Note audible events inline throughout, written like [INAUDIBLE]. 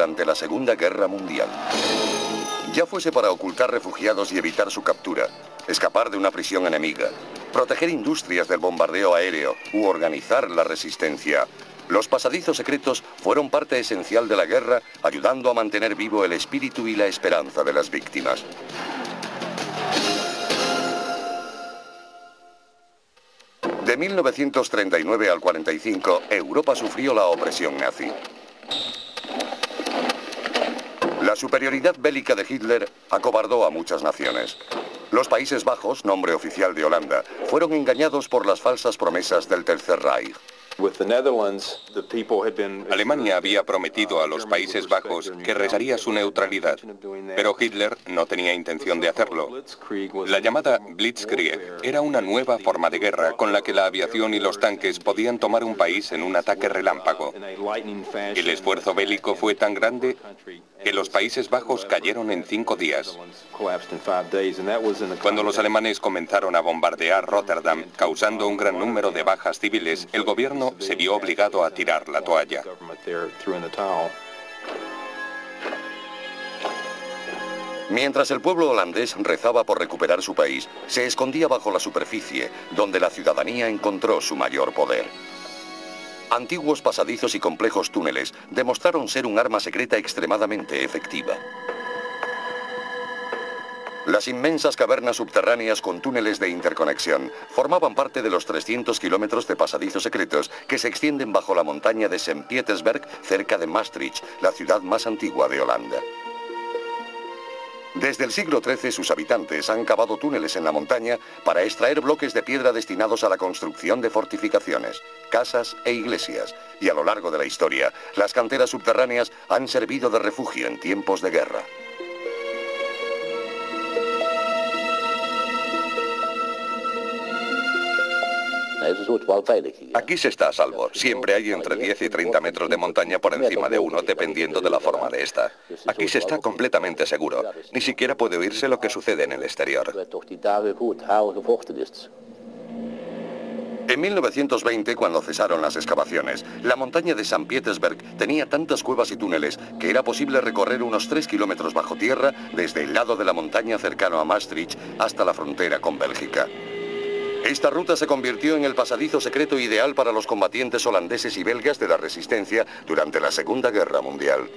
durante la Segunda Guerra Mundial. Ya fuese para ocultar refugiados y evitar su captura, escapar de una prisión enemiga, proteger industrias del bombardeo aéreo u organizar la resistencia, los pasadizos secretos fueron parte esencial de la guerra, ayudando a mantener vivo el espíritu y la esperanza de las víctimas. De 1939 al 45, Europa sufrió la opresión nazi. La superioridad bélica de Hitler acobardó a muchas naciones. Los Países Bajos, nombre oficial de Holanda, fueron engañados por las falsas promesas del Tercer Reich. Alemania había prometido a los Países Bajos que rezaría su neutralidad, pero Hitler no tenía intención de hacerlo. La llamada Blitzkrieg era una nueva forma de guerra con la que la aviación y los tanques podían tomar un país en un ataque relámpago. El esfuerzo bélico fue tan grande que los Países Bajos cayeron en cinco días. Cuando los alemanes comenzaron a bombardear Rotterdam, causando un gran número de bajas civiles, el gobierno se vio obligado a tirar la toalla. Mientras el pueblo holandés rezaba por recuperar su país, se escondía bajo la superficie, donde la ciudadanía encontró su mayor poder. Antiguos pasadizos y complejos túneles demostraron ser un arma secreta extremadamente efectiva. Las inmensas cavernas subterráneas con túneles de interconexión formaban parte de los 300 kilómetros de pasadizos secretos que se extienden bajo la montaña de St. Petersberg, cerca de Maastricht, la ciudad más antigua de Holanda. Desde el siglo XIII sus habitantes han cavado túneles en la montaña para extraer bloques de piedra destinados a la construcción de fortificaciones, casas e iglesias. Y a lo largo de la historia, las canteras subterráneas han servido de refugio en tiempos de guerra. Aquí se está a salvo. Siempre hay entre 10 y 30 metros de montaña por encima de uno, dependiendo de la forma de esta. Aquí se está completamente seguro. Ni siquiera puede oírse lo que sucede en el exterior. En 1920, cuando cesaron las excavaciones, la montaña de San Petersberg tenía tantas cuevas y túneles que era posible recorrer unos 3 kilómetros bajo tierra desde el lado de la montaña cercano a Maastricht hasta la frontera con Bélgica. Esta ruta se convirtió en el pasadizo secreto ideal para los combatientes holandeses y belgas de la resistencia durante la Segunda Guerra Mundial.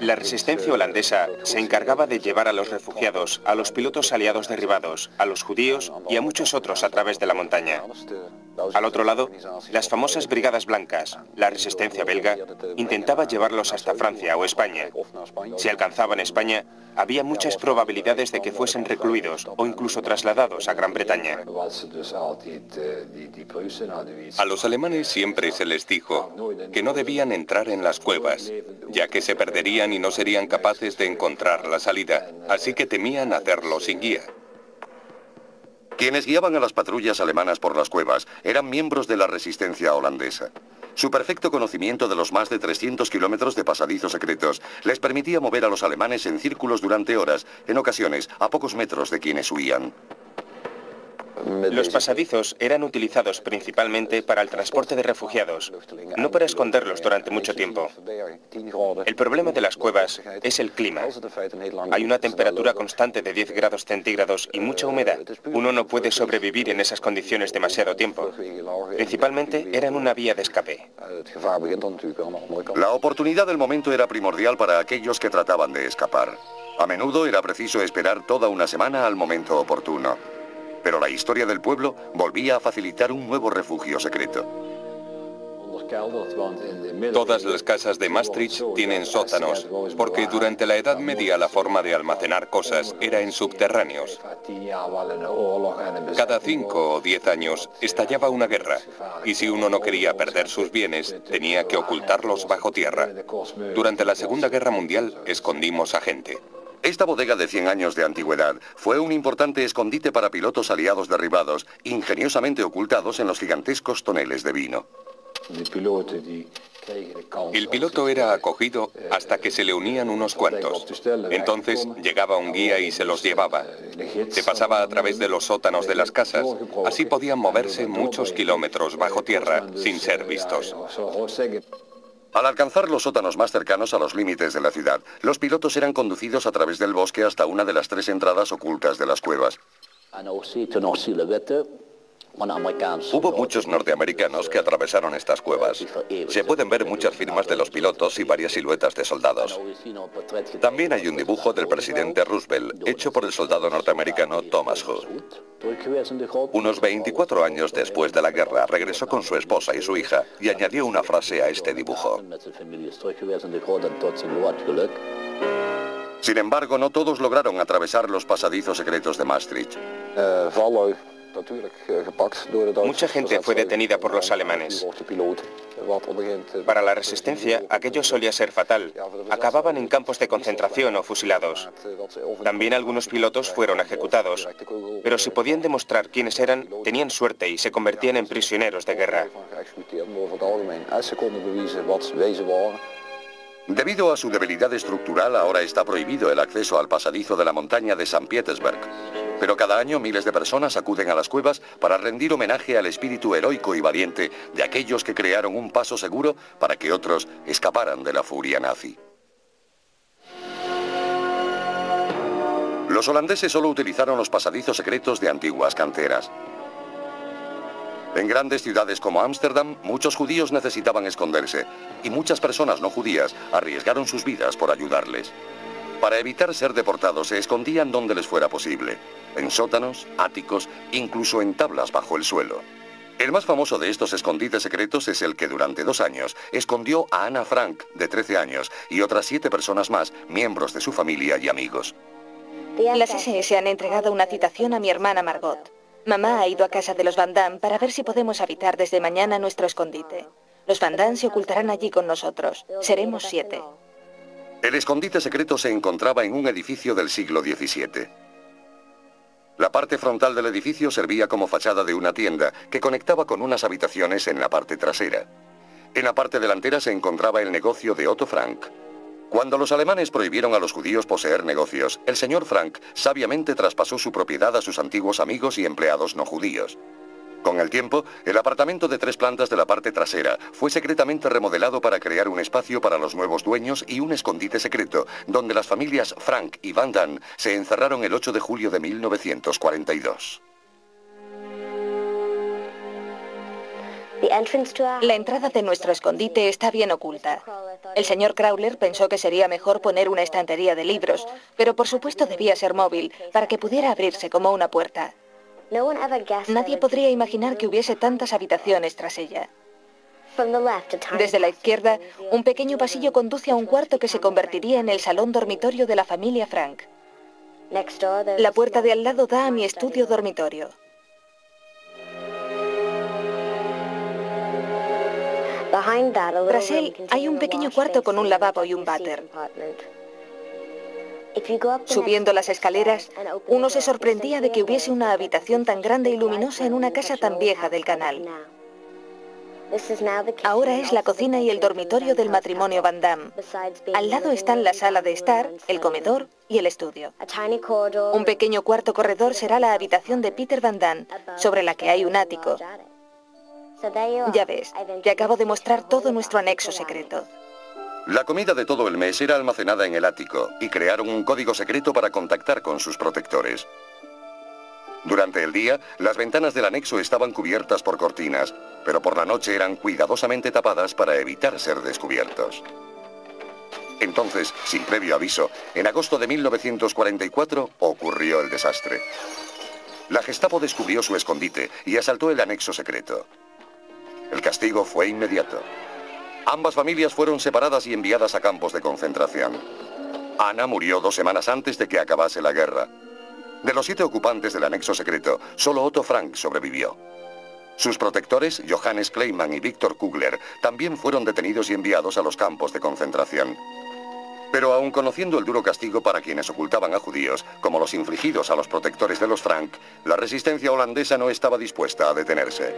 La resistencia holandesa se encargaba de llevar a los refugiados, a los pilotos aliados derribados, a los judíos y a muchos otros a través de la montaña. Al otro lado, las famosas Brigadas Blancas, la resistencia belga, intentaba llevarlos hasta Francia o España. Si alcanzaban España, había muchas probabilidades de que fuesen recluidos o incluso trasladados a Gran Bretaña. A los alemanes siempre se les dijo que no debían entrar en las cuevas, ya que se perderían y no serían capaces de encontrar la salida, así que temían hacerlo sin guía. Quienes guiaban a las patrullas alemanas por las cuevas eran miembros de la resistencia holandesa. Su perfecto conocimiento de los más de 300 kilómetros de pasadizos secretos les permitía mover a los alemanes en círculos durante horas, en ocasiones a pocos metros de quienes huían. Los pasadizos eran utilizados principalmente para el transporte de refugiados, no para esconderlos durante mucho tiempo. El problema de las cuevas es el clima. Hay una temperatura constante de 10 grados centígrados y mucha humedad. Uno no puede sobrevivir en esas condiciones demasiado tiempo. Principalmente eran una vía de escape. La oportunidad del momento era primordial para aquellos que trataban de escapar. A menudo era preciso esperar toda una semana al momento oportuno pero la historia del pueblo volvía a facilitar un nuevo refugio secreto. Todas las casas de Maastricht tienen sótanos, porque durante la Edad Media la forma de almacenar cosas era en subterráneos. Cada cinco o diez años estallaba una guerra, y si uno no quería perder sus bienes, tenía que ocultarlos bajo tierra. Durante la Segunda Guerra Mundial escondimos a gente. Esta bodega de 100 años de antigüedad fue un importante escondite para pilotos aliados derribados, ingeniosamente ocultados en los gigantescos toneles de vino. El piloto era acogido hasta que se le unían unos cuantos. Entonces llegaba un guía y se los llevaba. Se pasaba a través de los sótanos de las casas. Así podían moverse muchos kilómetros bajo tierra sin ser vistos. Al alcanzar los sótanos más cercanos a los límites de la ciudad, los pilotos eran conducidos a través del bosque hasta una de las tres entradas ocultas de las cuevas. Hubo muchos norteamericanos que atravesaron estas cuevas. Se pueden ver muchas firmas de los pilotos y varias siluetas de soldados. También hay un dibujo del presidente Roosevelt, hecho por el soldado norteamericano Thomas Hood. Unos 24 años después de la guerra, regresó con su esposa y su hija y añadió una frase a este dibujo. Sin embargo, no todos lograron atravesar los pasadizos secretos de Maastricht. Mucha gente fue detenida por los alemanes. Para la resistencia, aquello solía ser fatal. Acababan en campos de concentración o fusilados. También algunos pilotos fueron ejecutados. Pero si podían demostrar quiénes eran, tenían suerte y se convertían en prisioneros de guerra. Debido a su debilidad estructural, ahora está prohibido el acceso al pasadizo de la montaña de San Petersburg. Pero cada año miles de personas acuden a las cuevas para rendir homenaje al espíritu heroico y valiente de aquellos que crearon un paso seguro para que otros escaparan de la furia nazi. Los holandeses solo utilizaron los pasadizos secretos de antiguas canteras. En grandes ciudades como Ámsterdam, muchos judíos necesitaban esconderse y muchas personas no judías arriesgaron sus vidas por ayudarles. Para evitar ser deportados se escondían donde les fuera posible, en sótanos, áticos, incluso en tablas bajo el suelo. El más famoso de estos escondites secretos es el que durante dos años escondió a Ana Frank, de 13 años, y otras siete personas más, miembros de su familia y amigos. Las SS han entregado una citación a mi hermana Margot. Mamá ha ido a casa de los Van Damme para ver si podemos habitar desde mañana nuestro escondite. Los Van Damme se ocultarán allí con nosotros. Seremos siete. El escondite secreto se encontraba en un edificio del siglo XVII. La parte frontal del edificio servía como fachada de una tienda que conectaba con unas habitaciones en la parte trasera. En la parte delantera se encontraba el negocio de Otto Frank. Cuando los alemanes prohibieron a los judíos poseer negocios, el señor Frank sabiamente traspasó su propiedad a sus antiguos amigos y empleados no judíos. Con el tiempo, el apartamento de tres plantas de la parte trasera fue secretamente remodelado para crear un espacio para los nuevos dueños y un escondite secreto, donde las familias Frank y Van Damme se encerraron el 8 de julio de 1942. La entrada de nuestro escondite está bien oculta. El señor Crowler pensó que sería mejor poner una estantería de libros, pero por supuesto debía ser móvil para que pudiera abrirse como una puerta. Nadie podría imaginar que hubiese tantas habitaciones tras ella. Desde la izquierda, un pequeño pasillo conduce a un cuarto que se convertiría en el salón dormitorio de la familia Frank. La puerta de al lado da a mi estudio dormitorio. Tras él hay un pequeño cuarto con un lavabo y un váter. Subiendo las escaleras, uno se sorprendía de que hubiese una habitación tan grande y luminosa en una casa tan vieja del canal. Ahora es la cocina y el dormitorio del matrimonio Van Damme. Al lado están la sala de estar, el comedor y el estudio. Un pequeño cuarto corredor será la habitación de Peter Van Damme, sobre la que hay un ático. Ya ves, te acabo de mostrar todo nuestro anexo secreto. La comida de todo el mes era almacenada en el ático y crearon un código secreto para contactar con sus protectores. Durante el día, las ventanas del anexo estaban cubiertas por cortinas, pero por la noche eran cuidadosamente tapadas para evitar ser descubiertos. Entonces, sin previo aviso, en agosto de 1944 ocurrió el desastre. La Gestapo descubrió su escondite y asaltó el anexo secreto. El castigo fue inmediato. Ambas familias fueron separadas y enviadas a campos de concentración. Ana murió dos semanas antes de que acabase la guerra. De los siete ocupantes del anexo secreto, solo Otto Frank sobrevivió. Sus protectores, Johannes Kleiman y Víctor Kugler, también fueron detenidos y enviados a los campos de concentración. Pero aun conociendo el duro castigo para quienes ocultaban a judíos, como los infligidos a los protectores de los Frank, la resistencia holandesa no estaba dispuesta a detenerse.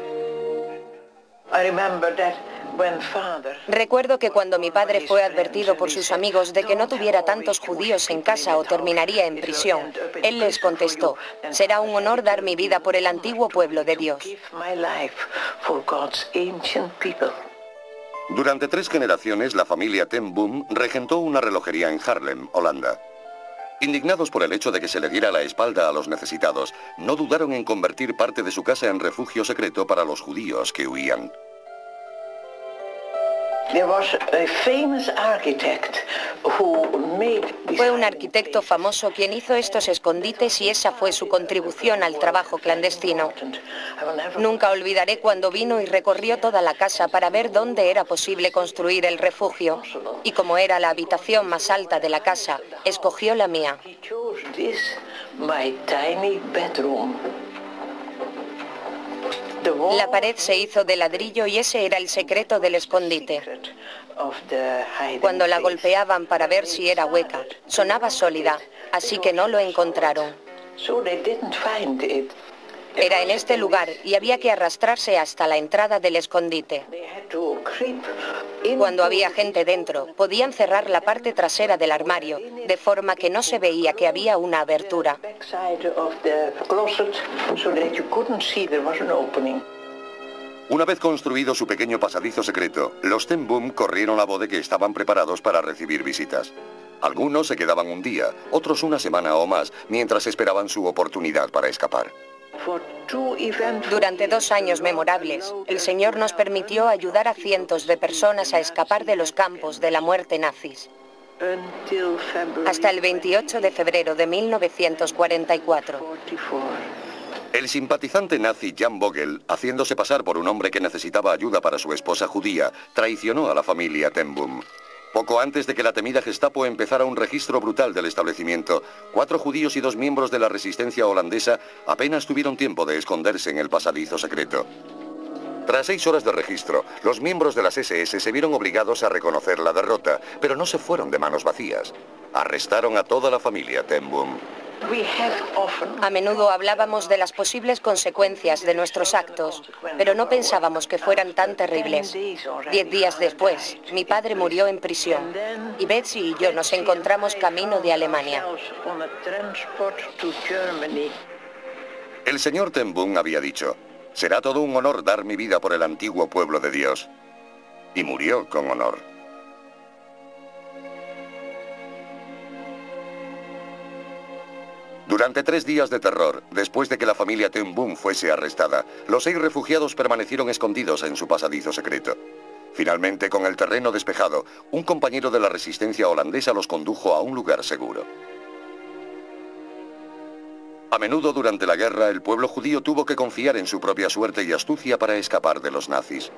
Recuerdo que cuando mi padre fue advertido por sus amigos de que no tuviera tantos judíos en casa o terminaría en prisión, él les contestó, será un honor dar mi vida por el antiguo pueblo de Dios. Durante tres generaciones, la familia Ten Boom regentó una relojería en Harlem, Holanda. Indignados por el hecho de que se le diera la espalda a los necesitados, no dudaron en convertir parte de su casa en refugio secreto para los judíos que huían. Fue un arquitecto famoso quien hizo estos escondites y esa fue su contribución al trabajo clandestino. Nunca olvidaré cuando vino y recorrió toda la casa para ver dónde era posible construir el refugio. Y como era la habitación más alta de la casa, escogió la mía. La pared se hizo de ladrillo y ese era el secreto del escondite. Cuando la golpeaban para ver si era hueca, sonaba sólida, así que no lo encontraron. Era en este lugar y había que arrastrarse hasta la entrada del escondite. Cuando había gente dentro, podían cerrar la parte trasera del armario, de forma que no se veía que había una abertura. Una vez construido su pequeño pasadizo secreto, los Ten Boom corrieron a voz de que estaban preparados para recibir visitas. Algunos se quedaban un día, otros una semana o más, mientras esperaban su oportunidad para escapar. Durante dos años memorables, el Señor nos permitió ayudar a cientos de personas a escapar de los campos de la muerte nazis. Hasta el 28 de febrero de 1944. El simpatizante nazi Jan Vogel, haciéndose pasar por un hombre que necesitaba ayuda para su esposa judía, traicionó a la familia Tenbum. Poco antes de que la temida Gestapo empezara un registro brutal del establecimiento, cuatro judíos y dos miembros de la resistencia holandesa apenas tuvieron tiempo de esconderse en el pasadizo secreto. Tras seis horas de registro, los miembros de las SS se vieron obligados a reconocer la derrota, pero no se fueron de manos vacías. Arrestaron a toda la familia Tenbum. A menudo hablábamos de las posibles consecuencias de nuestros actos, pero no pensábamos que fueran tan terribles. Diez días después, mi padre murió en prisión y Betsy y yo nos encontramos camino de Alemania. El señor Ten había dicho, será todo un honor dar mi vida por el antiguo pueblo de Dios. Y murió con honor. Durante tres días de terror, después de que la familia Ten fuese arrestada, los seis refugiados permanecieron escondidos en su pasadizo secreto. Finalmente, con el terreno despejado, un compañero de la resistencia holandesa los condujo a un lugar seguro. A menudo durante la guerra, el pueblo judío tuvo que confiar en su propia suerte y astucia para escapar de los nazis.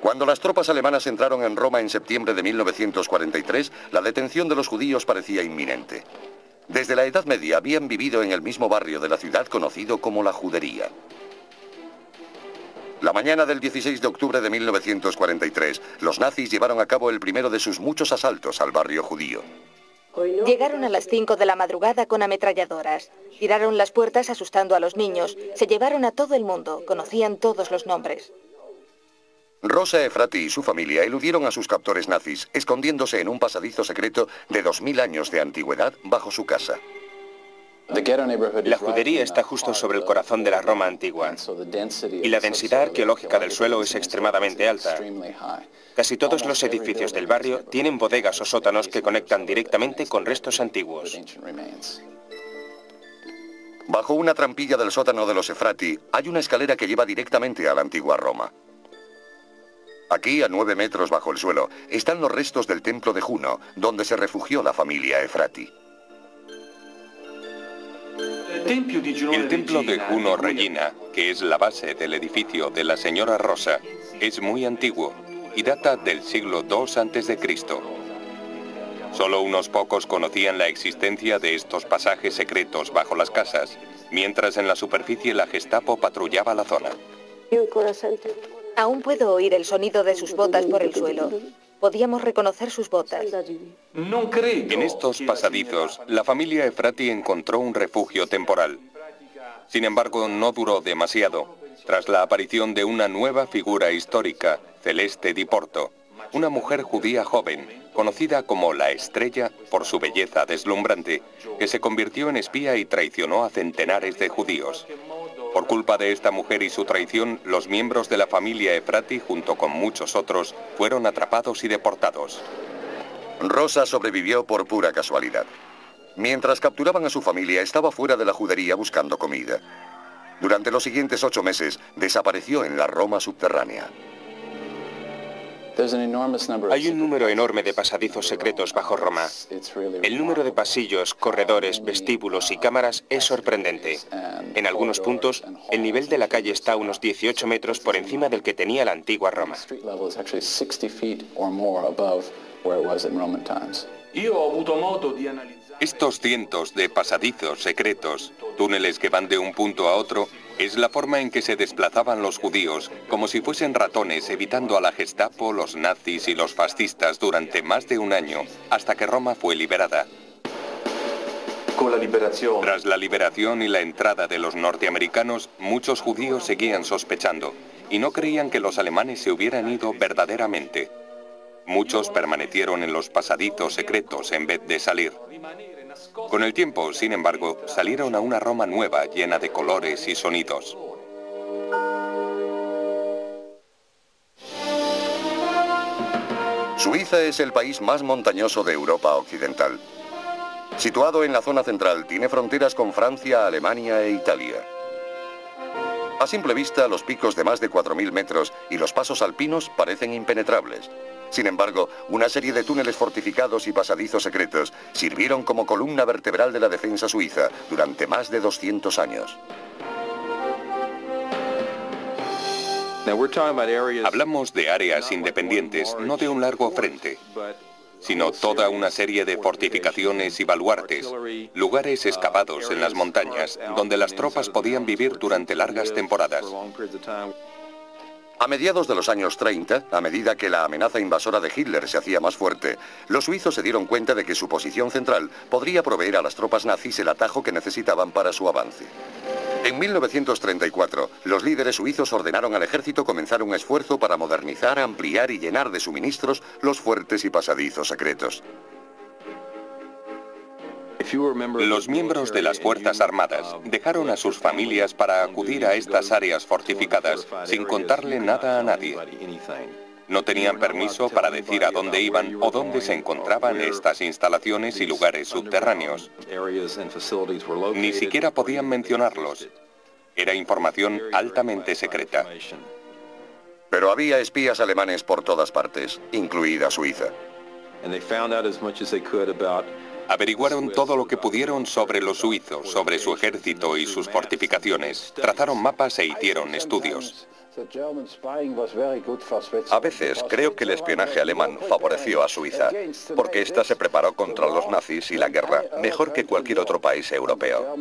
Cuando las tropas alemanas entraron en Roma en septiembre de 1943, la detención de los judíos parecía inminente. Desde la Edad Media habían vivido en el mismo barrio de la ciudad conocido como la Judería. La mañana del 16 de octubre de 1943, los nazis llevaron a cabo el primero de sus muchos asaltos al barrio judío. Llegaron a las 5 de la madrugada con ametralladoras. Tiraron las puertas asustando a los niños. Se llevaron a todo el mundo. Conocían todos los nombres. Rosa Efrati y su familia eludieron a sus captores nazis, escondiéndose en un pasadizo secreto de 2.000 años de antigüedad bajo su casa. La judería está justo sobre el corazón de la Roma antigua y la densidad arqueológica del suelo es extremadamente alta. Casi todos los edificios del barrio tienen bodegas o sótanos que conectan directamente con restos antiguos. Bajo una trampilla del sótano de los Efrati hay una escalera que lleva directamente a la antigua Roma. Aquí, a nueve metros bajo el suelo, están los restos del templo de Juno, donde se refugió la familia Efrati. El templo de Juno Regina, que es la base del edificio de la señora Rosa, es muy antiguo y data del siglo II a.C. Solo unos pocos conocían la existencia de estos pasajes secretos bajo las casas, mientras en la superficie la Gestapo patrullaba la zona. Aún puedo oír el sonido de sus botas por el suelo. Podíamos reconocer sus botas. En estos pasadizos, la familia Efrati encontró un refugio temporal. Sin embargo, no duró demasiado. Tras la aparición de una nueva figura histórica, Celeste Di Porto, una mujer judía joven, conocida como la Estrella por su belleza deslumbrante, que se convirtió en espía y traicionó a centenares de judíos. Por culpa de esta mujer y su traición, los miembros de la familia Efrati, junto con muchos otros, fueron atrapados y deportados. Rosa sobrevivió por pura casualidad. Mientras capturaban a su familia, estaba fuera de la judería buscando comida. Durante los siguientes ocho meses, desapareció en la Roma subterránea. Hay un número enorme de pasadizos secretos bajo Roma. El número de pasillos, corredores, vestíbulos y cámaras es sorprendente. En algunos puntos, el nivel de la calle está a unos 18 metros por encima del que tenía la antigua Roma. Estos cientos de pasadizos secretos, túneles que van de un punto a otro, es la forma en que se desplazaban los judíos, como si fuesen ratones, evitando a la Gestapo, los nazis y los fascistas durante más de un año, hasta que Roma fue liberada. Tras la liberación y la entrada de los norteamericanos, muchos judíos seguían sospechando y no creían que los alemanes se hubieran ido verdaderamente. Muchos permanecieron en los pasadizos secretos en vez de salir. Con el tiempo, sin embargo, salieron a una Roma nueva llena de colores y sonidos. Suiza es el país más montañoso de Europa Occidental. Situado en la zona central, tiene fronteras con Francia, Alemania e Italia. A simple vista, los picos de más de 4.000 metros y los pasos alpinos parecen impenetrables. Sin embargo, una serie de túneles fortificados y pasadizos secretos sirvieron como columna vertebral de la defensa suiza durante más de 200 años. Hablamos de áreas independientes, no de un largo frente, sino toda una serie de fortificaciones y baluartes, lugares excavados en las montañas, donde las tropas podían vivir durante largas temporadas. A mediados de los años 30, a medida que la amenaza invasora de Hitler se hacía más fuerte, los suizos se dieron cuenta de que su posición central podría proveer a las tropas nazis el atajo que necesitaban para su avance. En 1934, los líderes suizos ordenaron al ejército comenzar un esfuerzo para modernizar, ampliar y llenar de suministros los fuertes y pasadizos secretos. Los miembros de las Fuerzas Armadas dejaron a sus familias para acudir a estas áreas fortificadas sin contarle nada a nadie. No tenían permiso para decir a dónde iban o dónde se encontraban estas instalaciones y lugares subterráneos. Ni siquiera podían mencionarlos. Era información altamente secreta. Pero había espías alemanes por todas partes, incluida Suiza averiguaron todo lo que pudieron sobre los suizos, sobre su ejército y sus fortificaciones. Trazaron mapas e hicieron estudios. A veces creo que el espionaje alemán favoreció a Suiza, porque ésta se preparó contra los nazis y la guerra mejor que cualquier otro país europeo.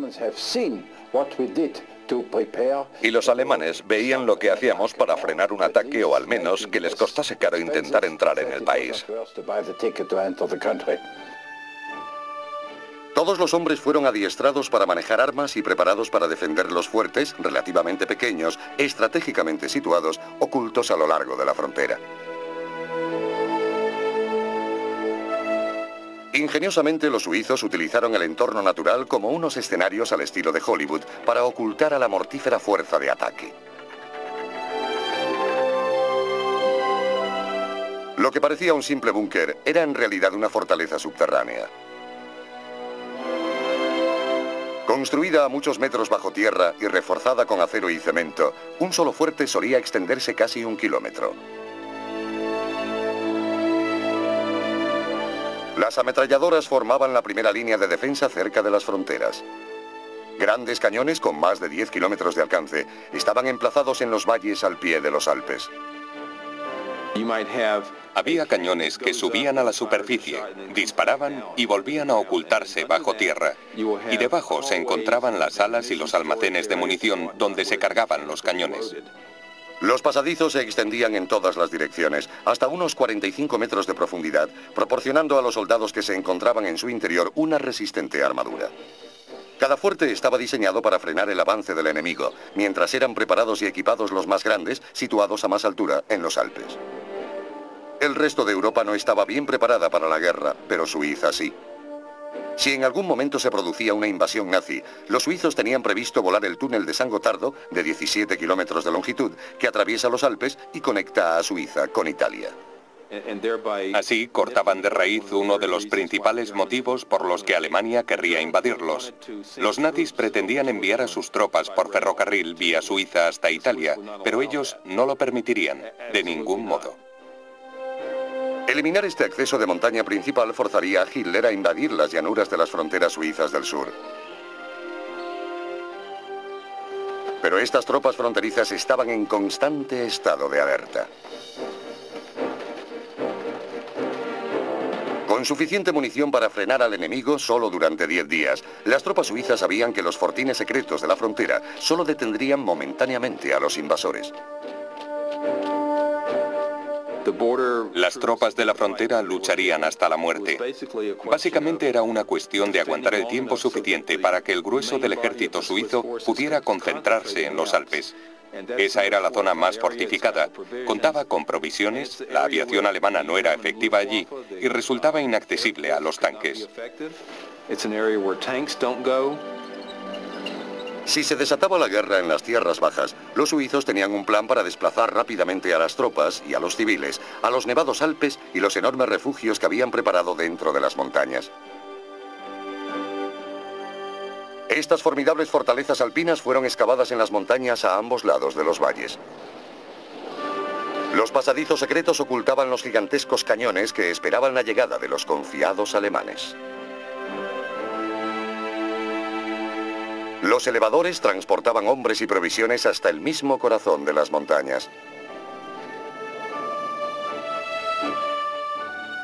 Y los alemanes veían lo que hacíamos para frenar un ataque o al menos que les costase caro intentar entrar en el país. Todos los hombres fueron adiestrados para manejar armas y preparados para defender los fuertes, relativamente pequeños, estratégicamente situados, ocultos a lo largo de la frontera. Ingeniosamente los suizos utilizaron el entorno natural como unos escenarios al estilo de Hollywood para ocultar a la mortífera fuerza de ataque. Lo que parecía un simple búnker era en realidad una fortaleza subterránea. Construida a muchos metros bajo tierra y reforzada con acero y cemento, un solo fuerte solía extenderse casi un kilómetro. Las ametralladoras formaban la primera línea de defensa cerca de las fronteras. Grandes cañones con más de 10 kilómetros de alcance estaban emplazados en los valles al pie de los Alpes. Había cañones que subían a la superficie, disparaban y volvían a ocultarse bajo tierra. Y debajo se encontraban las alas y los almacenes de munición donde se cargaban los cañones. Los pasadizos se extendían en todas las direcciones, hasta unos 45 metros de profundidad, proporcionando a los soldados que se encontraban en su interior una resistente armadura. Cada fuerte estaba diseñado para frenar el avance del enemigo, mientras eran preparados y equipados los más grandes, situados a más altura, en los Alpes. El resto de Europa no estaba bien preparada para la guerra, pero Suiza sí. Si en algún momento se producía una invasión nazi, los suizos tenían previsto volar el túnel de San Gotardo, de 17 kilómetros de longitud, que atraviesa los Alpes y conecta a Suiza con Italia. Así cortaban de raíz uno de los principales motivos por los que Alemania querría invadirlos. Los nazis pretendían enviar a sus tropas por ferrocarril vía Suiza hasta Italia, pero ellos no lo permitirían, de ningún modo. Eliminar este acceso de montaña principal forzaría a Hitler a invadir las llanuras de las fronteras suizas del sur. Pero estas tropas fronterizas estaban en constante estado de alerta. Con suficiente munición para frenar al enemigo solo durante 10 días, las tropas suizas sabían que los fortines secretos de la frontera solo detendrían momentáneamente a los invasores. Las tropas de la frontera lucharían hasta la muerte. Básicamente era una cuestión de aguantar el tiempo suficiente para que el grueso del ejército suizo pudiera concentrarse en los Alpes. Esa era la zona más fortificada. Contaba con provisiones, la aviación alemana no era efectiva allí y resultaba inaccesible a los tanques. Si se desataba la guerra en las tierras bajas, los suizos tenían un plan para desplazar rápidamente a las tropas y a los civiles, a los nevados Alpes y los enormes refugios que habían preparado dentro de las montañas. Estas formidables fortalezas alpinas fueron excavadas en las montañas a ambos lados de los valles. Los pasadizos secretos ocultaban los gigantescos cañones que esperaban la llegada de los confiados alemanes. Los elevadores transportaban hombres y provisiones hasta el mismo corazón de las montañas.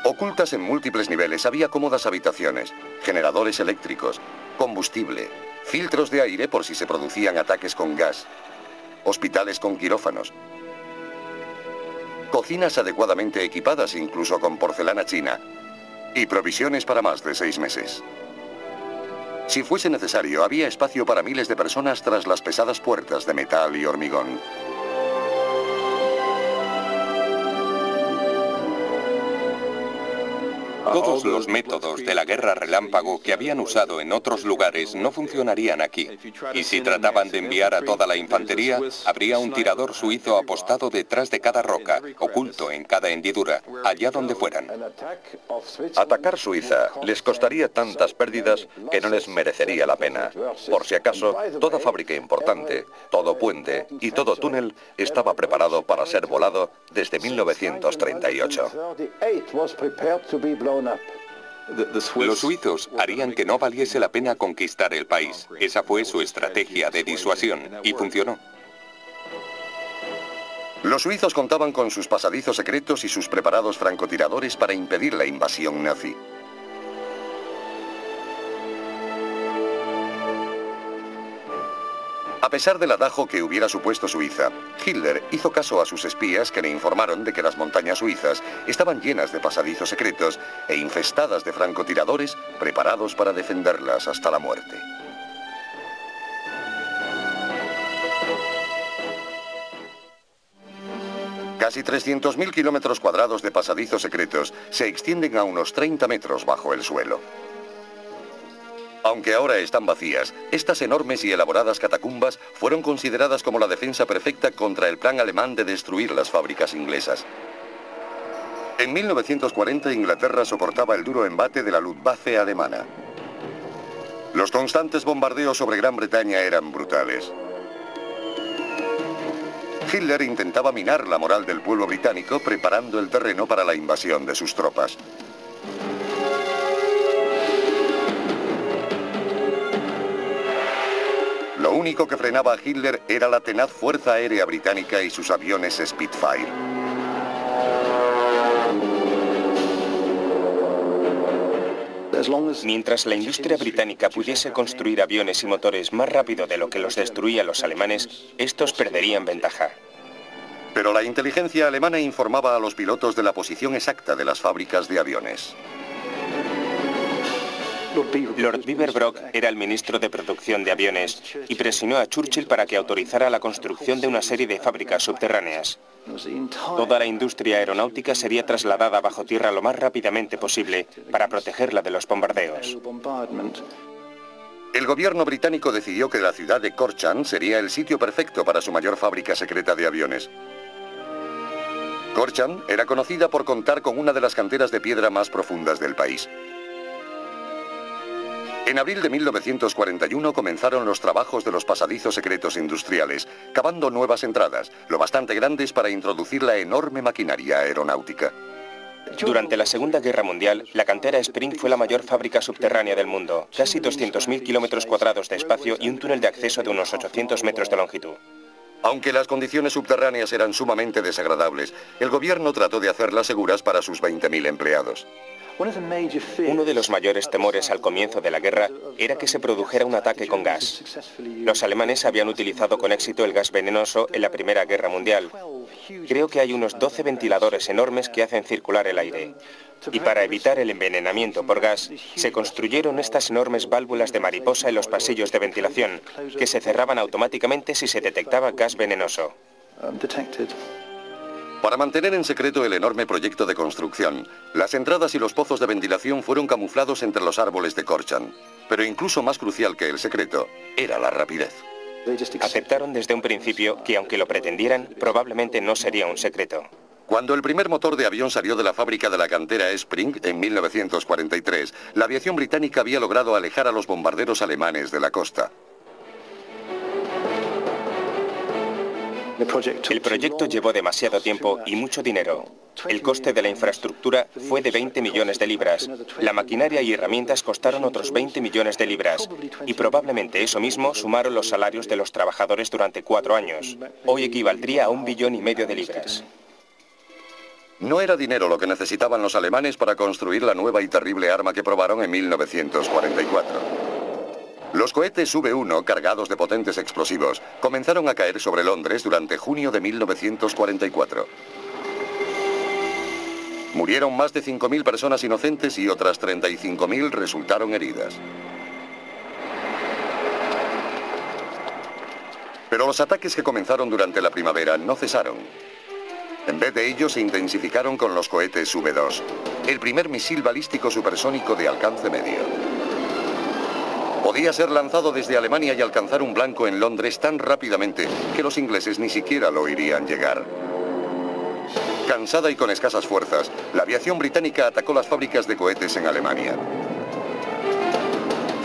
Ocultas en múltiples niveles había cómodas habitaciones, generadores eléctricos, combustible, filtros de aire por si se producían ataques con gas, hospitales con quirófanos, cocinas adecuadamente equipadas incluso con porcelana china y provisiones para más de seis meses. Si fuese necesario, había espacio para miles de personas tras las pesadas puertas de metal y hormigón. Todos los métodos de la guerra relámpago que habían usado en otros lugares no funcionarían aquí. Y si trataban de enviar a toda la infantería, habría un tirador suizo apostado detrás de cada roca, oculto en cada hendidura, allá donde fueran. Atacar Suiza les costaría tantas pérdidas que no les merecería la pena. Por si acaso, toda fábrica importante, todo puente y todo túnel estaba preparado para ser volado desde 1938. Los suizos harían que no valiese la pena conquistar el país. Esa fue su estrategia de disuasión y funcionó. Los suizos contaban con sus pasadizos secretos y sus preparados francotiradores para impedir la invasión nazi. A pesar del atajo que hubiera supuesto Suiza, Hitler hizo caso a sus espías que le informaron de que las montañas suizas estaban llenas de pasadizos secretos e infestadas de francotiradores preparados para defenderlas hasta la muerte. Casi 300.000 kilómetros cuadrados de pasadizos secretos se extienden a unos 30 metros bajo el suelo. Aunque ahora están vacías, estas enormes y elaboradas catacumbas fueron consideradas como la defensa perfecta contra el plan alemán de destruir las fábricas inglesas. En 1940 Inglaterra soportaba el duro embate de la Luftwaffe alemana. Los constantes bombardeos sobre Gran Bretaña eran brutales. Hitler intentaba minar la moral del pueblo británico preparando el terreno para la invasión de sus tropas. Único que frenaba a Hitler era la tenaz Fuerza Aérea Británica y sus aviones Spitfire. Mientras la industria británica pudiese construir aviones y motores más rápido de lo que los destruía los alemanes, estos perderían ventaja. Pero la inteligencia alemana informaba a los pilotos de la posición exacta de las fábricas de aviones. Lord Beaverbrook era el ministro de producción de aviones y presionó a Churchill para que autorizara la construcción de una serie de fábricas subterráneas. Toda la industria aeronáutica sería trasladada bajo tierra lo más rápidamente posible para protegerla de los bombardeos. El gobierno británico decidió que la ciudad de Corchan sería el sitio perfecto para su mayor fábrica secreta de aviones. Corchan era conocida por contar con una de las canteras de piedra más profundas del país. En abril de 1941 comenzaron los trabajos de los pasadizos secretos industriales, cavando nuevas entradas, lo bastante grandes para introducir la enorme maquinaria aeronáutica. Durante la Segunda Guerra Mundial, la cantera Spring fue la mayor fábrica subterránea del mundo, casi 200.000 kilómetros cuadrados de espacio y un túnel de acceso de unos 800 metros de longitud. Aunque las condiciones subterráneas eran sumamente desagradables, el gobierno trató de hacerlas seguras para sus 20.000 empleados. Uno de los mayores temores al comienzo de la guerra era que se produjera un ataque con gas. Los alemanes habían utilizado con éxito el gas venenoso en la Primera Guerra Mundial. Creo que hay unos 12 ventiladores enormes que hacen circular el aire. Y para evitar el envenenamiento por gas, se construyeron estas enormes válvulas de mariposa en los pasillos de ventilación, que se cerraban automáticamente si se detectaba gas venenoso. Para mantener en secreto el enorme proyecto de construcción, las entradas y los pozos de ventilación fueron camuflados entre los árboles de Corchan. Pero incluso más crucial que el secreto era la rapidez. Aceptaron desde un principio que aunque lo pretendieran, probablemente no sería un secreto. Cuando el primer motor de avión salió de la fábrica de la cantera Spring en 1943, la aviación británica había logrado alejar a los bombarderos alemanes de la costa. El proyecto llevó demasiado tiempo y mucho dinero. El coste de la infraestructura fue de 20 millones de libras. La maquinaria y herramientas costaron otros 20 millones de libras. Y probablemente eso mismo sumaron los salarios de los trabajadores durante cuatro años. Hoy equivaldría a un billón y medio de libras. No era dinero lo que necesitaban los alemanes para construir la nueva y terrible arma que probaron en 1944. Los cohetes V-1, cargados de potentes explosivos, comenzaron a caer sobre Londres durante junio de 1944. Murieron más de 5.000 personas inocentes y otras 35.000 resultaron heridas. Pero los ataques que comenzaron durante la primavera no cesaron. En vez de ello, se intensificaron con los cohetes V-2, el primer misil balístico supersónico de alcance medio. Podía ser lanzado desde Alemania y alcanzar un blanco en Londres tan rápidamente que los ingleses ni siquiera lo irían llegar. Cansada y con escasas fuerzas, la aviación británica atacó las fábricas de cohetes en Alemania.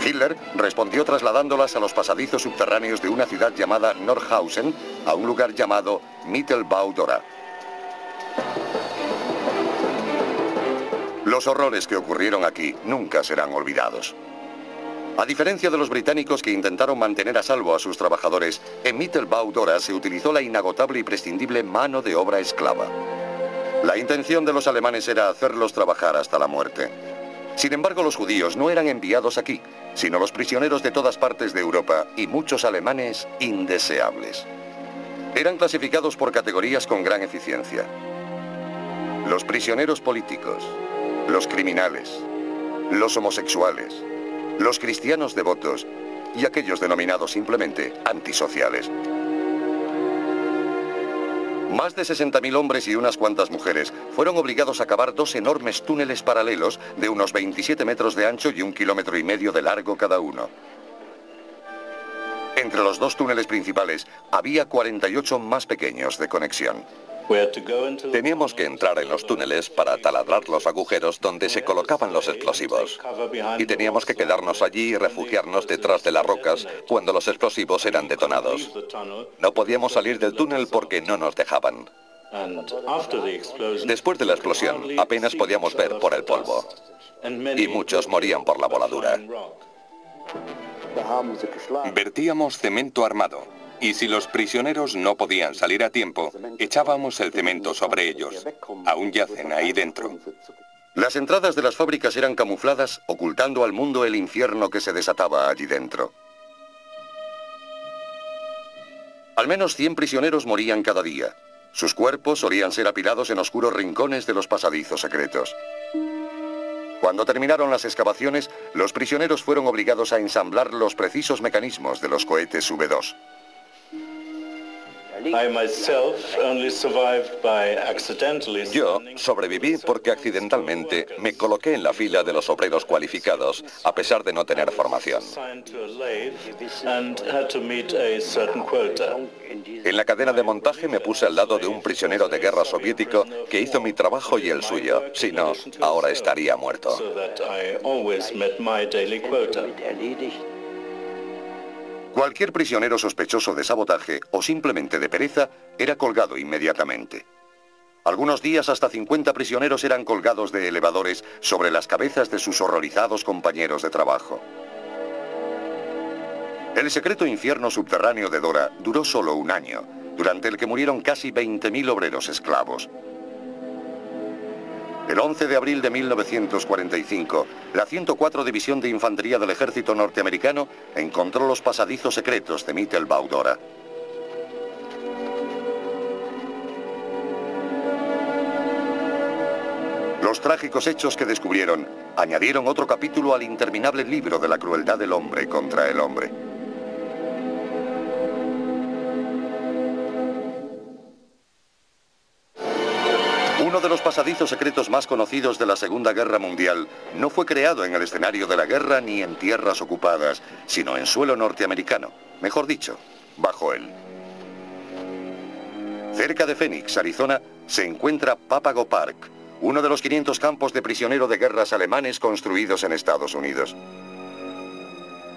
Hitler respondió trasladándolas a los pasadizos subterráneos de una ciudad llamada Nordhausen a un lugar llamado Mittelbau-Dora. Los horrores que ocurrieron aquí nunca serán olvidados. A diferencia de los británicos que intentaron mantener a salvo a sus trabajadores, en Mittelbau Dora se utilizó la inagotable y prescindible mano de obra esclava. La intención de los alemanes era hacerlos trabajar hasta la muerte. Sin embargo, los judíos no eran enviados aquí, sino los prisioneros de todas partes de Europa y muchos alemanes indeseables. Eran clasificados por categorías con gran eficiencia. Los prisioneros políticos, los criminales, los homosexuales, los cristianos devotos y aquellos denominados simplemente antisociales. Más de 60.000 hombres y unas cuantas mujeres fueron obligados a cavar dos enormes túneles paralelos de unos 27 metros de ancho y un kilómetro y medio de largo cada uno. Entre los dos túneles principales había 48 más pequeños de conexión. Teníamos que entrar en los túneles para taladrar los agujeros donde se colocaban los explosivos. Y teníamos que quedarnos allí y refugiarnos detrás de las rocas cuando los explosivos eran detonados. No podíamos salir del túnel porque no nos dejaban. Después de la explosión, apenas podíamos ver por el polvo. Y muchos morían por la voladura. Vertíamos cemento armado. Y si los prisioneros no podían salir a tiempo, echábamos el cemento sobre ellos. Aún yacen ahí dentro. Las entradas de las fábricas eran camufladas, ocultando al mundo el infierno que se desataba allí dentro. Al menos 100 prisioneros morían cada día. Sus cuerpos solían ser apilados en oscuros rincones de los pasadizos secretos. Cuando terminaron las excavaciones, los prisioneros fueron obligados a ensamblar los precisos mecanismos de los cohetes V2. Yo sobreviví porque accidentalmente me coloqué en la fila de los obreros cualificados, a pesar de no tener formación. En la cadena de montaje me puse al lado de un prisionero de guerra soviético que hizo mi trabajo y el suyo. Si no, ahora estaría muerto. Cualquier prisionero sospechoso de sabotaje o simplemente de pereza era colgado inmediatamente. Algunos días hasta 50 prisioneros eran colgados de elevadores sobre las cabezas de sus horrorizados compañeros de trabajo. El secreto infierno subterráneo de Dora duró solo un año, durante el que murieron casi 20.000 obreros esclavos. El 11 de abril de 1945, la 104 División de Infantería del Ejército Norteamericano encontró los pasadizos secretos de Mittelbau-Dora. Los trágicos hechos que descubrieron añadieron otro capítulo al interminable libro de la crueldad del hombre contra el hombre. Pasadizos secretos más conocidos de la Segunda Guerra Mundial no fue creado en el escenario de la guerra ni en tierras ocupadas, sino en suelo norteamericano, mejor dicho, bajo él. Cerca de Phoenix, Arizona, se encuentra Papago Park, uno de los 500 campos de prisionero de guerras alemanes construidos en Estados Unidos.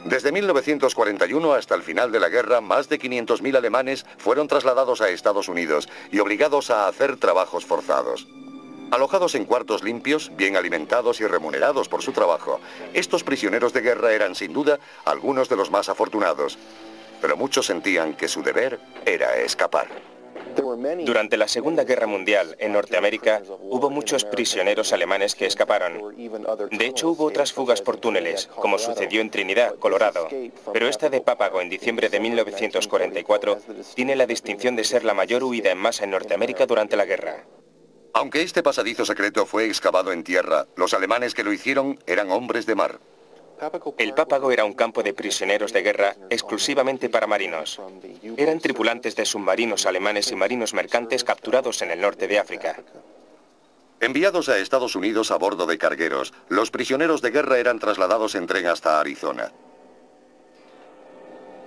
Desde 1941 hasta el final de la guerra, más de 500.000 alemanes fueron trasladados a Estados Unidos y obligados a hacer trabajos forzados. Alojados en cuartos limpios, bien alimentados y remunerados por su trabajo, estos prisioneros de guerra eran sin duda algunos de los más afortunados, pero muchos sentían que su deber era escapar. Durante la Segunda Guerra Mundial en Norteamérica hubo muchos prisioneros alemanes que escaparon. De hecho hubo otras fugas por túneles, como sucedió en Trinidad, Colorado. Pero esta de Pápago en diciembre de 1944 tiene la distinción de ser la mayor huida en masa en Norteamérica durante la guerra. Aunque este pasadizo secreto fue excavado en tierra, los alemanes que lo hicieron eran hombres de mar. El Pápago era un campo de prisioneros de guerra exclusivamente para marinos. Eran tripulantes de submarinos alemanes y marinos mercantes capturados en el norte de África. Enviados a Estados Unidos a bordo de cargueros, los prisioneros de guerra eran trasladados en tren hasta Arizona.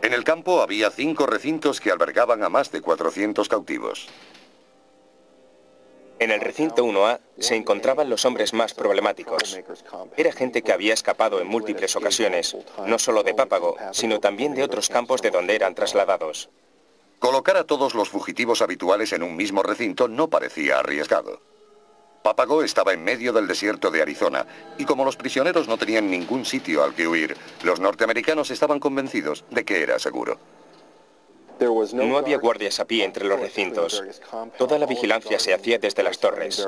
En el campo había cinco recintos que albergaban a más de 400 cautivos. En el recinto 1A se encontraban los hombres más problemáticos. Era gente que había escapado en múltiples ocasiones, no solo de Pápago, sino también de otros campos de donde eran trasladados. Colocar a todos los fugitivos habituales en un mismo recinto no parecía arriesgado. Pápago estaba en medio del desierto de Arizona, y como los prisioneros no tenían ningún sitio al que huir, los norteamericanos estaban convencidos de que era seguro. No había guardias a pie entre los recintos. Toda la vigilancia se hacía desde las torres.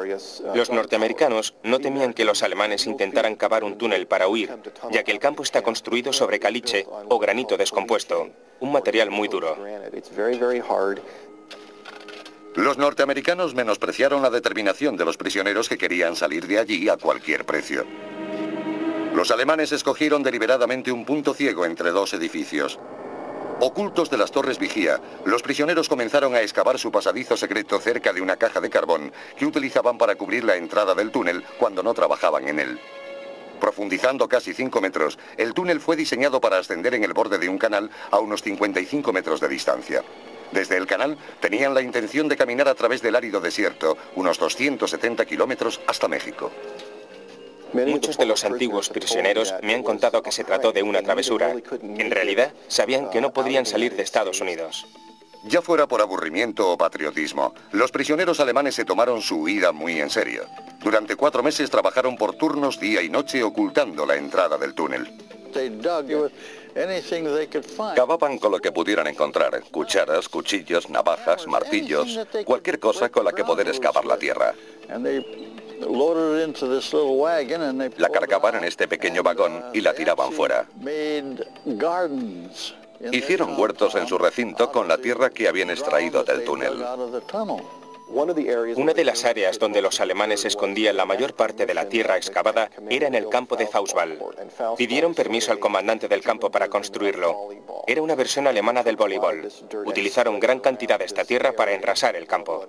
Los norteamericanos no temían que los alemanes intentaran cavar un túnel para huir, ya que el campo está construido sobre caliche o granito descompuesto, un material muy duro. Los norteamericanos menospreciaron la determinación de los prisioneros que querían salir de allí a cualquier precio. Los alemanes escogieron deliberadamente un punto ciego entre dos edificios. Ocultos de las torres vigía, los prisioneros comenzaron a excavar su pasadizo secreto cerca de una caja de carbón que utilizaban para cubrir la entrada del túnel cuando no trabajaban en él. Profundizando casi 5 metros, el túnel fue diseñado para ascender en el borde de un canal a unos 55 metros de distancia. Desde el canal tenían la intención de caminar a través del árido desierto, unos 270 kilómetros hasta México. Muchos de los antiguos prisioneros me han contado que se trató de una travesura. En realidad, sabían que no podrían salir de Estados Unidos. Ya fuera por aburrimiento o patriotismo, los prisioneros alemanes se tomaron su huida muy en serio. Durante cuatro meses trabajaron por turnos día y noche ocultando la entrada del túnel. Cavaban con lo que pudieran encontrar, cucharas, cuchillos, navajas, martillos, cualquier cosa con la que poder excavar la tierra. La cargaban en este pequeño vagón y la tiraban fuera. Hicieron huertos en su recinto con la tierra que habían extraído del túnel. Una de las áreas donde los alemanes escondían la mayor parte de la tierra excavada era en el campo de Faustball. Pidieron permiso al comandante del campo para construirlo. Era una versión alemana del voleibol. Utilizaron gran cantidad de esta tierra para enrasar el campo.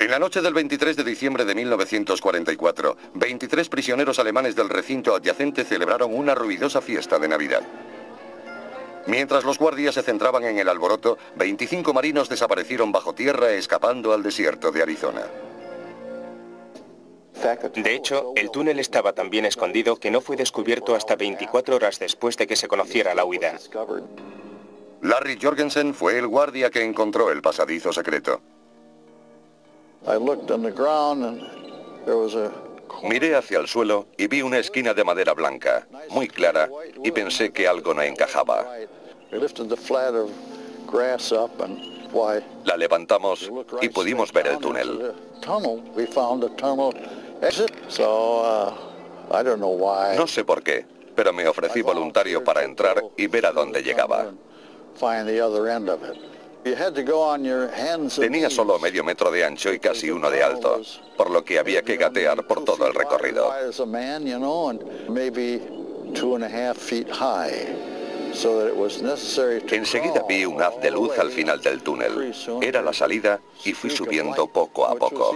En la noche del 23 de diciembre de 1944, 23 prisioneros alemanes del recinto adyacente celebraron una ruidosa fiesta de Navidad. Mientras los guardias se centraban en el alboroto, 25 marinos desaparecieron bajo tierra escapando al desierto de Arizona. De hecho, el túnel estaba tan bien escondido que no fue descubierto hasta 24 horas después de que se conociera la huida. Larry Jorgensen fue el guardia que encontró el pasadizo secreto. Miré hacia el suelo y vi una esquina de madera blanca, muy clara, y pensé que algo no encajaba. La levantamos y pudimos ver el túnel. No sé por qué, pero me ofrecí voluntario para entrar y ver a dónde llegaba. Tenía solo medio metro de ancho y casi uno de alto, por lo que había que gatear por todo el recorrido. Enseguida vi un haz de luz al final del túnel. Era la salida y fui subiendo poco a poco.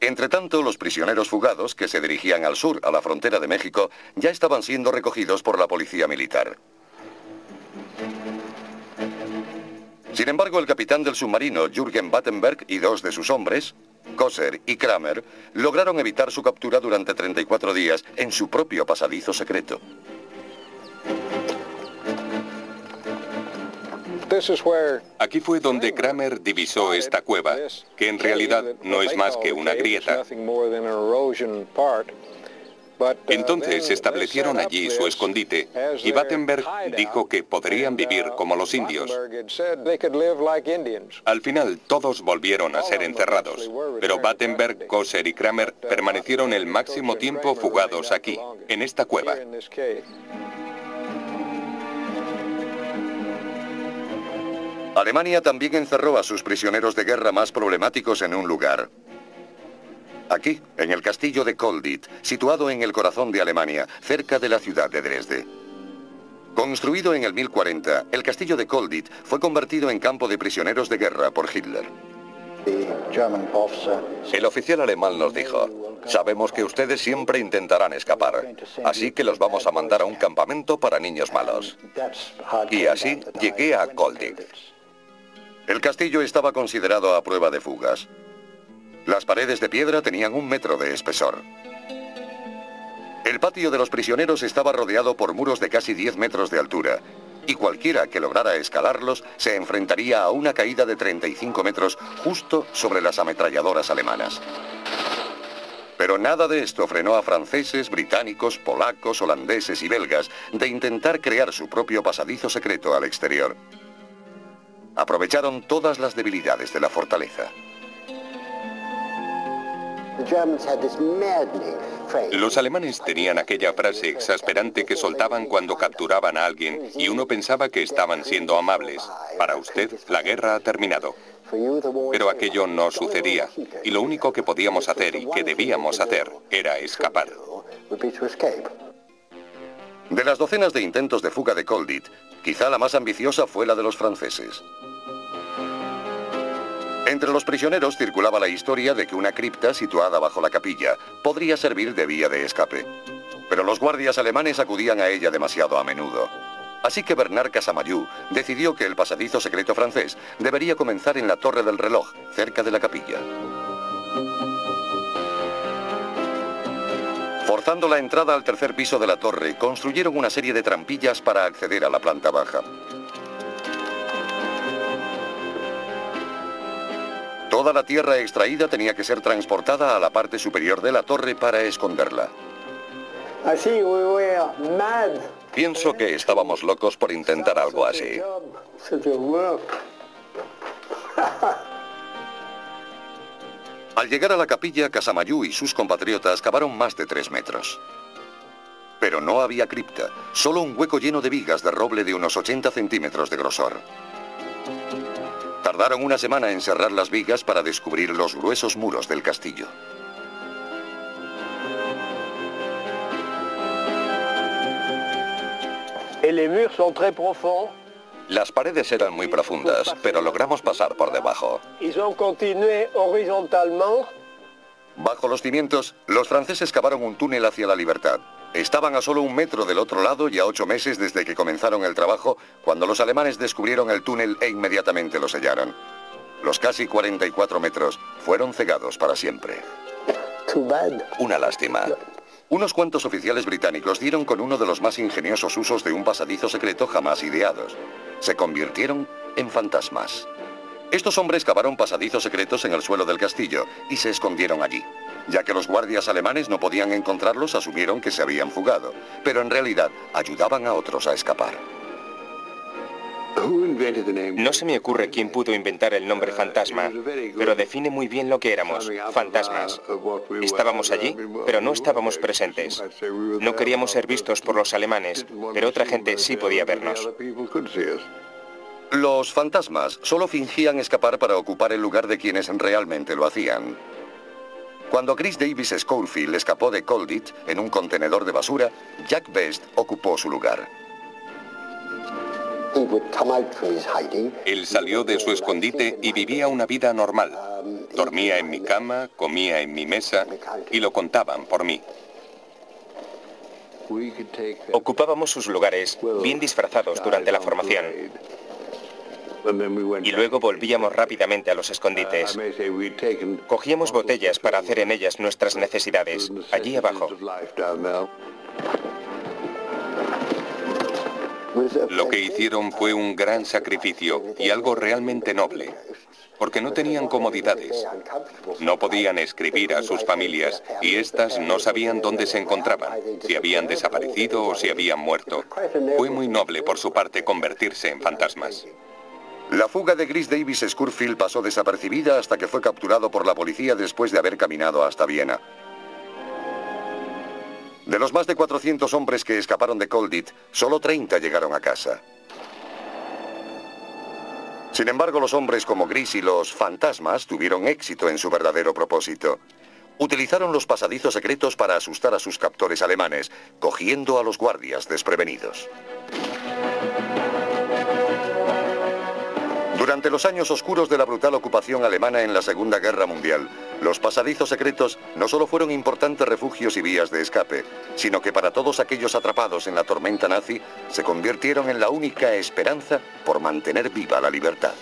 Entre tanto, los prisioneros fugados que se dirigían al sur, a la frontera de México, ya estaban siendo recogidos por la policía militar. Sin embargo, el capitán del submarino, Jürgen Battenberg, y dos de sus hombres, Kosser y Kramer, lograron evitar su captura durante 34 días en su propio pasadizo secreto. Aquí fue donde Kramer divisó esta cueva, que en realidad no es más que una grieta. Entonces establecieron allí su escondite y Battenberg dijo que podrían vivir como los indios. Al final todos volvieron a ser encerrados, pero Battenberg, Kosser y Kramer permanecieron el máximo tiempo fugados aquí, en esta cueva. Alemania también encerró a sus prisioneros de guerra más problemáticos en un lugar. Aquí, en el castillo de Koldit, situado en el corazón de Alemania, cerca de la ciudad de Dresde. Construido en el 1040, el castillo de Koldit fue convertido en campo de prisioneros de guerra por Hitler. El oficial alemán nos dijo, sabemos que ustedes siempre intentarán escapar, así que los vamos a mandar a un campamento para niños malos. Y así llegué a Koldit. El castillo estaba considerado a prueba de fugas. Las paredes de piedra tenían un metro de espesor. El patio de los prisioneros estaba rodeado por muros de casi 10 metros de altura, y cualquiera que lograra escalarlos se enfrentaría a una caída de 35 metros justo sobre las ametralladoras alemanas. Pero nada de esto frenó a franceses, británicos, polacos, holandeses y belgas de intentar crear su propio pasadizo secreto al exterior aprovecharon todas las debilidades de la fortaleza. Los alemanes tenían aquella frase exasperante que soltaban cuando capturaban a alguien y uno pensaba que estaban siendo amables. Para usted, la guerra ha terminado. Pero aquello no sucedía y lo único que podíamos hacer y que debíamos hacer era escapar. De las docenas de intentos de fuga de Coldit, quizá la más ambiciosa fue la de los franceses. Entre los prisioneros circulaba la historia de que una cripta situada bajo la capilla podría servir de vía de escape. Pero los guardias alemanes acudían a ella demasiado a menudo. Así que Bernard Casamayou decidió que el pasadizo secreto francés debería comenzar en la Torre del Reloj, cerca de la capilla. Forzando la entrada al tercer piso de la torre, construyeron una serie de trampillas para acceder a la planta baja. Toda la tierra extraída tenía que ser transportada a la parte superior de la torre para esconderla. Pienso que estábamos locos por intentar algo así. [LAUGHS] Al llegar a la capilla, Casamayú y sus compatriotas cavaron más de tres metros. Pero no había cripta, solo un hueco lleno de vigas de roble de unos 80 centímetros de grosor. Tardaron una semana en cerrar las vigas para descubrir los gruesos muros del castillo. Las paredes eran muy profundas, pero logramos pasar por debajo. Bajo los cimientos, los franceses cavaron un túnel hacia la libertad. Estaban a solo un metro del otro lado y a ocho meses desde que comenzaron el trabajo, cuando los alemanes descubrieron el túnel e inmediatamente lo sellaron. Los casi 44 metros fueron cegados para siempre. Una lástima. Unos cuantos oficiales británicos dieron con uno de los más ingeniosos usos de un pasadizo secreto jamás ideados. Se convirtieron en fantasmas. Estos hombres cavaron pasadizos secretos en el suelo del castillo y se escondieron allí. Ya que los guardias alemanes no podían encontrarlos, asumieron que se habían fugado, pero en realidad ayudaban a otros a escapar. No se me ocurre quién pudo inventar el nombre fantasma, pero define muy bien lo que éramos, fantasmas. Estábamos allí, pero no estábamos presentes. No queríamos ser vistos por los alemanes, pero otra gente sí podía vernos. Los fantasmas solo fingían escapar para ocupar el lugar de quienes realmente lo hacían. Cuando Chris Davis Schofield escapó de Colditch en un contenedor de basura, Jack Best ocupó su lugar. Él salió de su escondite y vivía una vida normal. Dormía en mi cama, comía en mi mesa y lo contaban por mí. Ocupábamos sus lugares bien disfrazados durante la formación. Y luego volvíamos rápidamente a los escondites. Cogíamos botellas para hacer en ellas nuestras necesidades, allí abajo. Lo que hicieron fue un gran sacrificio y algo realmente noble, porque no tenían comodidades. No podían escribir a sus familias y éstas no sabían dónde se encontraban, si habían desaparecido o si habían muerto. Fue muy noble por su parte convertirse en fantasmas. La fuga de Chris Davis Scurfield pasó desapercibida hasta que fue capturado por la policía después de haber caminado hasta Viena. De los más de 400 hombres que escaparon de Coldit, solo 30 llegaron a casa. Sin embargo, los hombres como Gris y los fantasmas tuvieron éxito en su verdadero propósito. Utilizaron los pasadizos secretos para asustar a sus captores alemanes, cogiendo a los guardias desprevenidos. Durante los años oscuros de la brutal ocupación alemana en la Segunda Guerra Mundial, los pasadizos secretos no solo fueron importantes refugios y vías de escape, sino que para todos aquellos atrapados en la tormenta nazi se convirtieron en la única esperanza por mantener viva la libertad.